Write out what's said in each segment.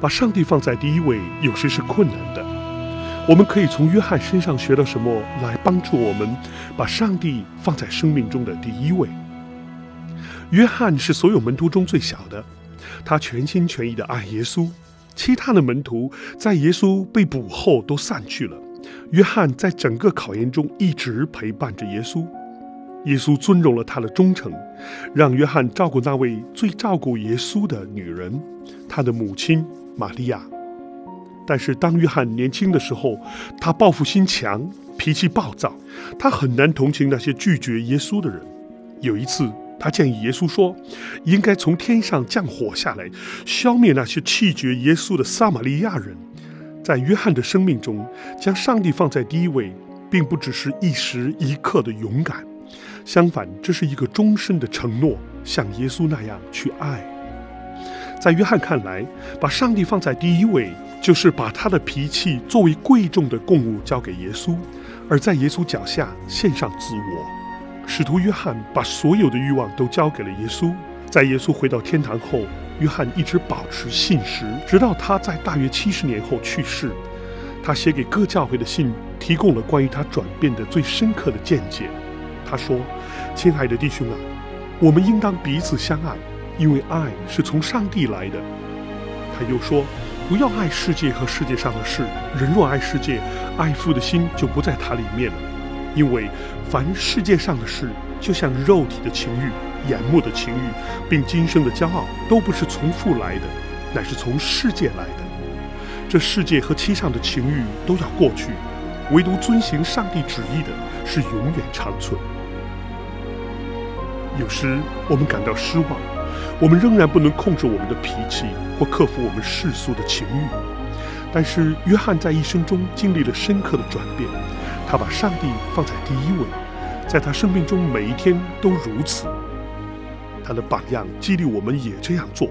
把上帝放在第一位，有时是困难的。我们可以从约翰身上学到什么来帮助我们把上帝放在生命中的第一位？约翰是所有门徒中最小的，他全心全意的爱耶稣。其他的门徒在耶稣被捕后都散去了，约翰在整个考验中一直陪伴着耶稣。耶稣尊重了他的忠诚，让约翰照顾那位最照顾耶稣的女人，他的母亲玛利亚。但是当约翰年轻的时候，他报复心强，脾气暴躁，他很难同情那些拒绝耶稣的人。有一次，他建议耶稣说，应该从天上降火下来，消灭那些弃绝耶稣的撒玛利亚人。在约翰的生命中，将上帝放在第一位，并不只是一时一刻的勇敢。相反，这是一个终身的承诺，像耶稣那样去爱。在约翰看来，把上帝放在第一位，就是把他的脾气作为贵重的供物交给耶稣，而在耶稣脚下献上自我。使徒约翰把所有的欲望都交给了耶稣。在耶稣回到天堂后，约翰一直保持信实，直到他在大约七十年后去世。他写给各教会的信，提供了关于他转变的最深刻的见解。他说：“亲爱的弟兄啊，我们应当彼此相爱，因为爱是从上帝来的。”他又说：“不要爱世界和世界上的事。人若爱世界，爱父的心就不在他里面了。因为凡世界上的事，就像肉体的情欲、眼目的情欲，并今生的骄傲，都不是从父来的，乃是从世界来的。这世界和其上的情欲都要过去，唯独遵行上帝旨意的是永远长存。”有时我们感到失望，我们仍然不能控制我们的脾气或克服我们世俗的情欲。但是约翰在一生中经历了深刻的转变，他把上帝放在第一位，在他生命中每一天都如此。他的榜样激励我们也这样做。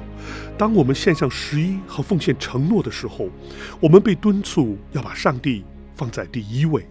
当我们献上十一和奉献承诺的时候，我们被敦促要把上帝放在第一位。